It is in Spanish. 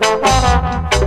¡Gracias!